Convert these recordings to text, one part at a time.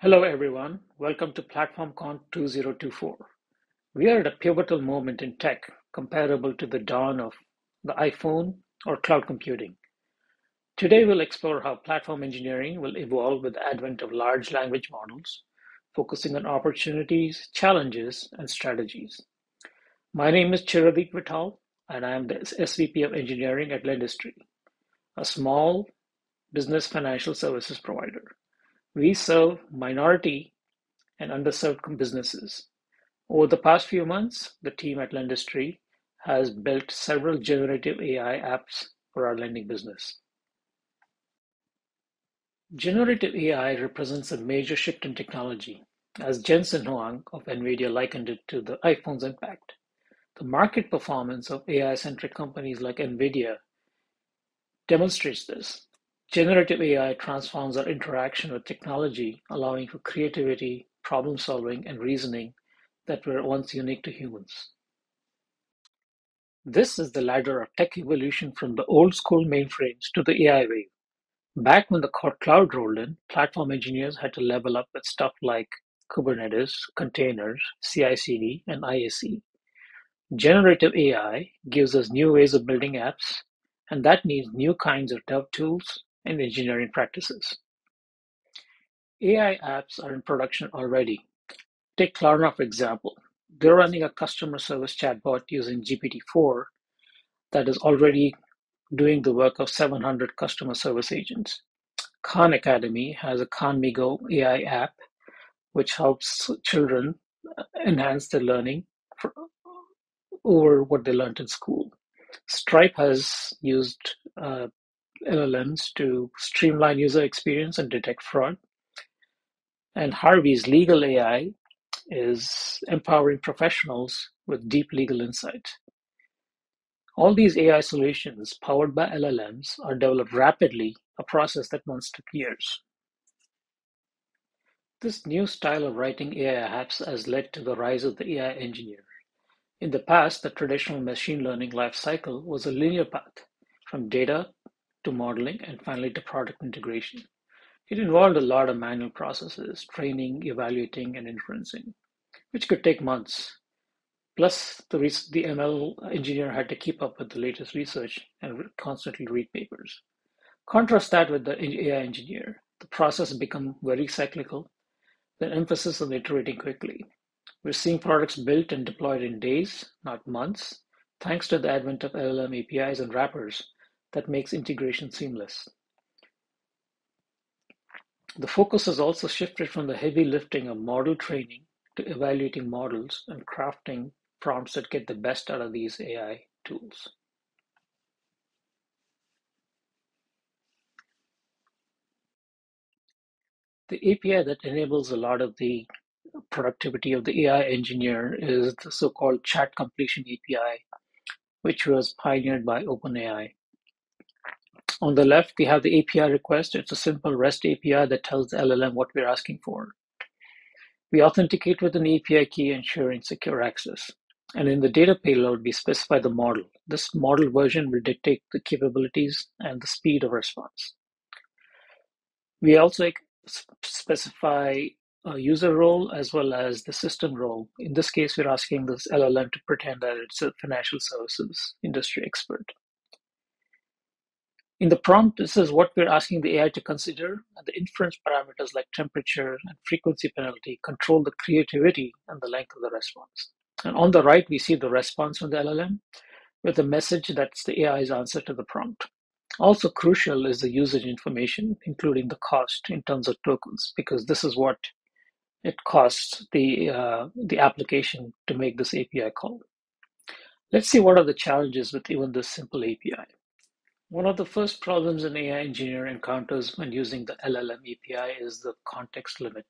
Hello everyone, welcome to PlatformCon 2024. We are at a pivotal moment in tech comparable to the dawn of the iPhone or cloud computing. Today we'll explore how platform engineering will evolve with the advent of large language models, focusing on opportunities, challenges, and strategies. My name is Chiradeep Vittal, and I am the SVP of Engineering at Lendistry, a small business financial services provider. We serve minority and underserved businesses. Over the past few months, the team at Lendistry has built several generative AI apps for our lending business. Generative AI represents a major shift in technology, as Jensen Huang of NVIDIA likened it to the iPhone's impact. The market performance of AI-centric companies like NVIDIA demonstrates this. Generative AI transforms our interaction with technology, allowing for creativity, problem solving, and reasoning that were once unique to humans. This is the ladder of tech evolution from the old school mainframes to the AI wave. Back when the cloud rolled in, platform engineers had to level up with stuff like Kubernetes, containers, CI CD, and IAC. Generative AI gives us new ways of building apps, and that means new kinds of dev tools and engineering practices. AI apps are in production already. Take Klarna, for example. They're running a customer service chatbot using GPT-4 that is already doing the work of 700 customer service agents. Khan Academy has a Khanmigo AI app which helps children enhance their learning for, over what they learned in school. Stripe has used uh, LLMs to streamline user experience and detect fraud. And Harvey's legal AI is empowering professionals with deep legal insight. All these AI solutions powered by LLMs are developed rapidly, a process that once took years. This new style of writing AI apps has led to the rise of the AI engineer. In the past, the traditional machine learning life cycle was a linear path from data to modeling, and finally to product integration. It involved a lot of manual processes, training, evaluating, and inferencing, which could take months. Plus, the, the ML engineer had to keep up with the latest research and constantly read papers. Contrast that with the AI engineer. The process become very cyclical, the emphasis on iterating quickly. We're seeing products built and deployed in days, not months, thanks to the advent of LLM APIs and wrappers that makes integration seamless. The focus has also shifted from the heavy lifting of model training to evaluating models and crafting prompts that get the best out of these AI tools. The API that enables a lot of the productivity of the AI engineer is the so-called chat completion API, which was pioneered by OpenAI. On the left, we have the API request. It's a simple REST API that tells the LLM what we're asking for. We authenticate with an API key ensuring secure access. And in the data payload, we specify the model. This model version will dictate the capabilities and the speed of response. We also specify a user role as well as the system role. In this case, we're asking this LLM to pretend that it's a financial services industry expert. In the prompt, this is what we're asking the AI to consider, and the inference parameters like temperature and frequency penalty control the creativity and the length of the response. And on the right, we see the response from the LLM with a message that's the AI's answer to the prompt. Also crucial is the usage information, including the cost in terms of tokens, because this is what it costs the, uh, the application to make this API call. Let's see what are the challenges with even this simple API. One of the first problems an AI engineer encounters when using the LLM API is the context limit.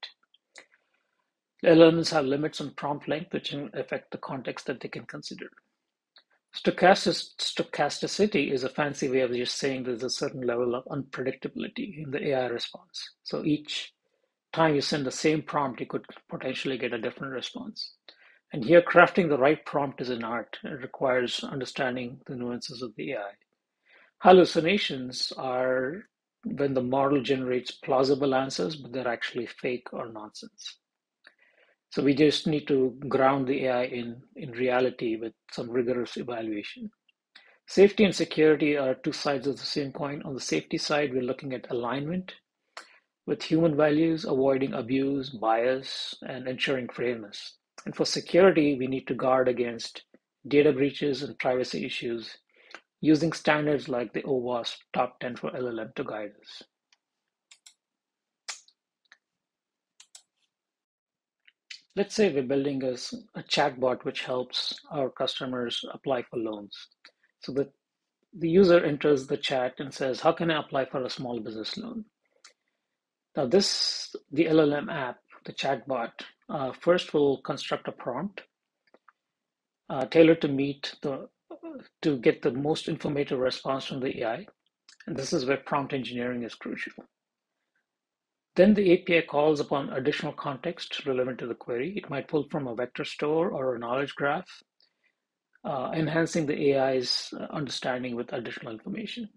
LLMs have limits on prompt length which can affect the context that they can consider. stochasticity is a fancy way of just saying there's a certain level of unpredictability in the AI response. So each time you send the same prompt, you could potentially get a different response. And here, crafting the right prompt is an art. It requires understanding the nuances of the AI. Hallucinations are when the model generates plausible answers, but they're actually fake or nonsense. So we just need to ground the AI in, in reality with some rigorous evaluation. Safety and security are two sides of the same coin. On the safety side, we're looking at alignment with human values, avoiding abuse, bias, and ensuring fairness. And for security, we need to guard against data breaches and privacy issues using standards like the OWASP Top 10 for LLM to guide us. Let's say we're building a, a chatbot which helps our customers apply for loans. So the, the user enters the chat and says, how can I apply for a small business loan? Now this, the LLM app, the chatbot, uh, first will construct a prompt uh, tailored to meet the, to get the most informative response from the AI. And this is where prompt engineering is crucial. Then the API calls upon additional context relevant to the query. It might pull from a vector store or a knowledge graph, uh, enhancing the AI's uh, understanding with additional information.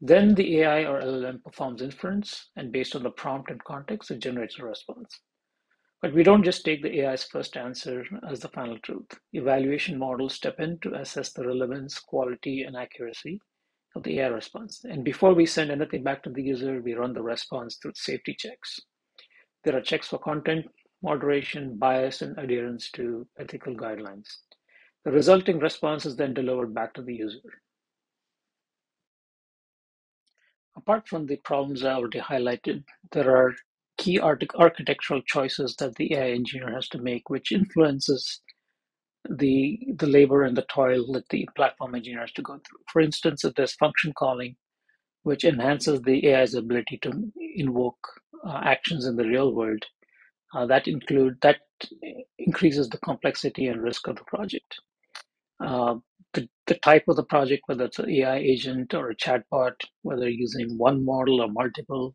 Then the AI or LLM performs inference, and based on the prompt and context, it generates a response. But we don't just take the AI's first answer as the final truth. Evaluation models step in to assess the relevance, quality, and accuracy of the AI response. And before we send anything back to the user, we run the response through safety checks. There are checks for content, moderation, bias, and adherence to ethical guidelines. The resulting response is then delivered back to the user. Apart from the problems I already highlighted, there are key architectural choices that the AI engineer has to make, which influences the the labor and the toil that the platform engineer has to go through. For instance, if there's function calling, which enhances the AI's ability to invoke uh, actions in the real world, uh, that include that increases the complexity and risk of the project. Uh, the, the type of the project, whether it's an AI agent or a chatbot, whether using one model or multiple,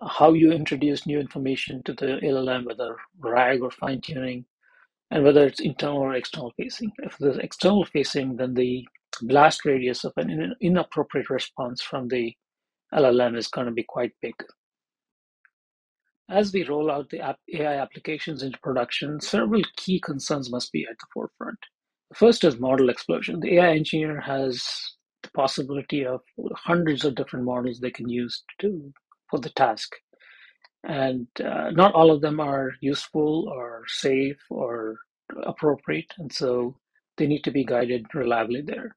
how you introduce new information to the LLM, whether RAG or fine tuning, and whether it's internal or external facing. If it's external facing, then the blast radius of an inappropriate response from the LLM is going to be quite big. As we roll out the AI applications into production, several key concerns must be at the forefront. The first is model explosion. The AI engineer has the possibility of hundreds of different models they can use to for the task. And uh, not all of them are useful or safe or appropriate. And so they need to be guided reliably there.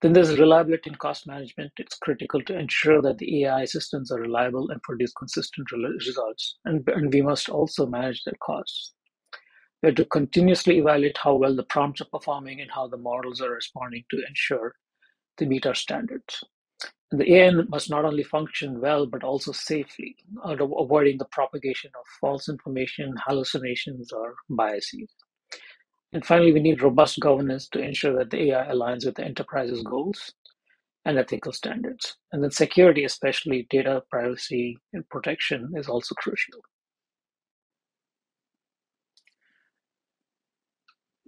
Then there's reliability and cost management. It's critical to ensure that the AI systems are reliable and produce consistent results. And, and we must also manage their costs. We have to continuously evaluate how well the prompts are performing and how the models are responding to ensure they meet our standards. The AI must not only function well, but also safely, uh, avoiding the propagation of false information, hallucinations, or biases. And finally, we need robust governance to ensure that the AI aligns with the enterprise's goals and ethical standards. And then security, especially data privacy and protection, is also crucial.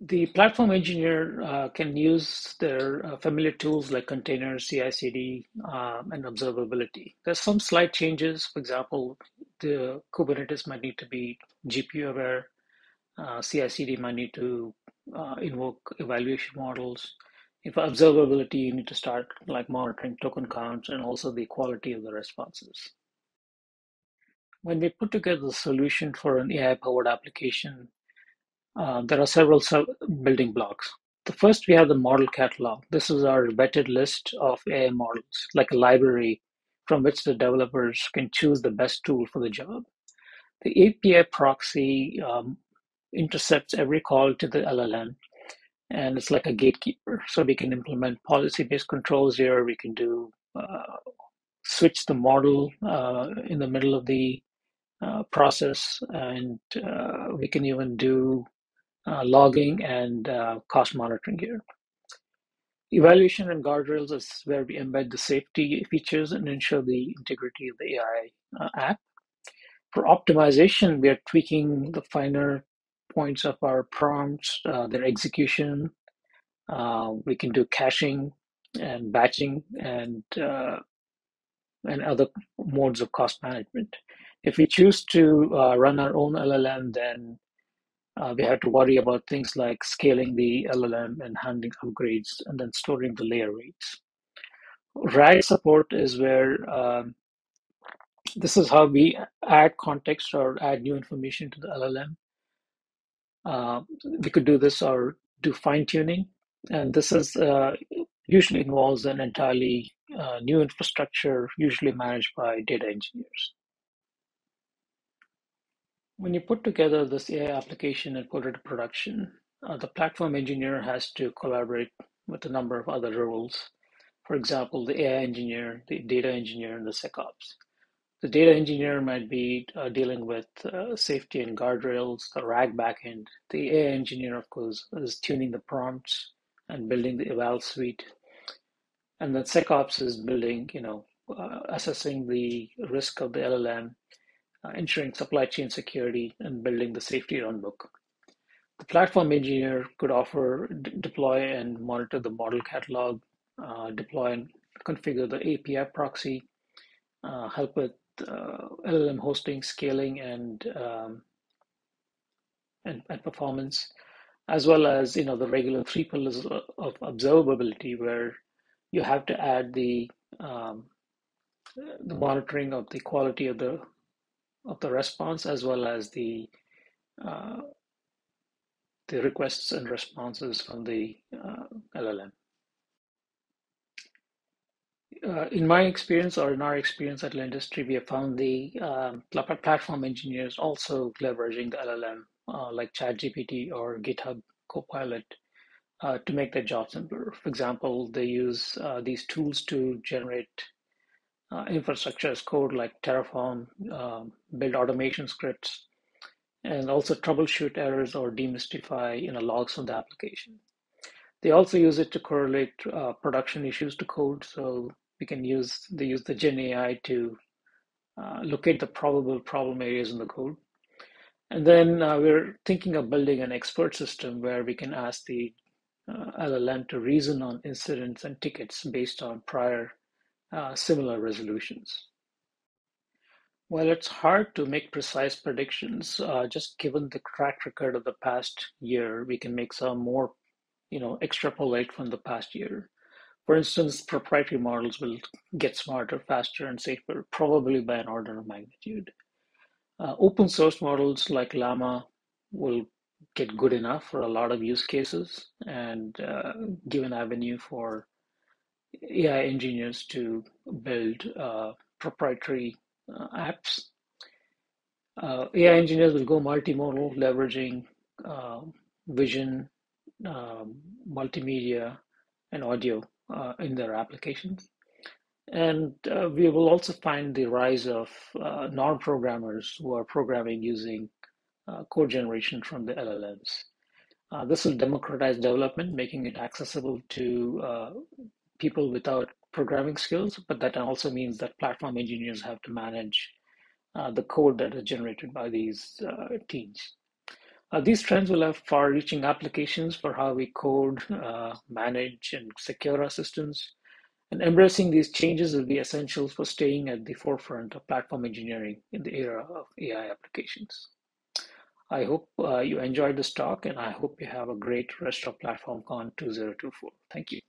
The platform engineer uh, can use their uh, familiar tools like containers, CI/CD, um, and observability. There's some slight changes. For example, the Kubernetes might need to be GPU aware. Uh, CI/CD might need to uh, invoke evaluation models. If observability, you need to start like monitoring token counts and also the quality of the responses. When we put together the solution for an AI-powered application, uh, there are several building blocks. The first, we have the model catalog. This is our vetted list of AI models, like a library from which the developers can choose the best tool for the job. The API proxy um, intercepts every call to the LLM, and it's like a gatekeeper. So we can implement policy-based controls here. We can do uh, switch the model uh, in the middle of the uh, process, and uh, we can even do logging and uh, cost monitoring here. Evaluation and guardrails is where we embed the safety features and ensure the integrity of the AI uh, app. For optimization, we are tweaking the finer points of our prompts, uh, their execution. Uh, we can do caching and batching and uh, and other modes of cost management. If we choose to uh, run our own LLM, then uh, we have to worry about things like scaling the LLM and handling upgrades and then storing the layer weights. RAG support is where um, this is how we add context or add new information to the LLM. Uh, we could do this or do fine tuning, and this is uh, usually involves an entirely uh, new infrastructure, usually managed by data engineers. When you put together this AI application and put it to production, uh, the platform engineer has to collaborate with a number of other roles. For example, the AI engineer, the data engineer, and the SecOps. The data engineer might be uh, dealing with uh, safety and guardrails, the RAG backend. The AI engineer, of course, is tuning the prompts and building the eval suite. And then SecOps is building, you know, uh, assessing the risk of the LLM, ensuring supply chain security, and building the safety runbook. The platform engineer could offer, deploy, and monitor the model catalog, uh, deploy and configure the API proxy, uh, help with uh, LLM hosting, scaling, and, um, and and performance, as well as you know the regular three pillars of observability, where you have to add the um, the monitoring of the quality of the of the response as well as the uh, the requests and responses from the uh, LLM uh, in my experience or in our experience at Lendistry, we have found the um, platform engineers also leveraging the LLM uh, like ChatGPT or GitHub Copilot uh, to make their job simpler. For example, they use uh, these tools to generate uh, infrastructure as code like Terraform, um, build automation scripts, and also troubleshoot errors or demystify you know, logs from the application. They also use it to correlate uh, production issues to code. So we can use they use the Gen AI to uh, locate the probable problem areas in the code. And then uh, we're thinking of building an expert system where we can ask the uh, LLM to reason on incidents and tickets based on prior uh, similar resolutions. While it's hard to make precise predictions, uh, just given the track record of the past year, we can make some more, you know, extrapolate from the past year. For instance, proprietary models will get smarter, faster, and safer, probably by an order of magnitude. Uh, open source models like Llama will get good enough for a lot of use cases and uh, give an avenue for AI engineers to build uh, proprietary uh, apps. Uh, AI engineers will go multimodal, leveraging uh, vision, um, multimedia, and audio uh, in their applications. And uh, we will also find the rise of uh, non-programmers who are programming using code generation from the LLMs. Uh, this will democratize development, making it accessible to uh, people without programming skills, but that also means that platform engineers have to manage the code that is generated by these teams. Uh, these trends will have far-reaching applications for how we code, uh, manage, and secure our systems. And embracing these changes will be essential for staying at the forefront of platform engineering in the era of AI applications. I hope uh, you enjoyed this talk, and I hope you have a great rest of PlatformCon 2024. Thank you.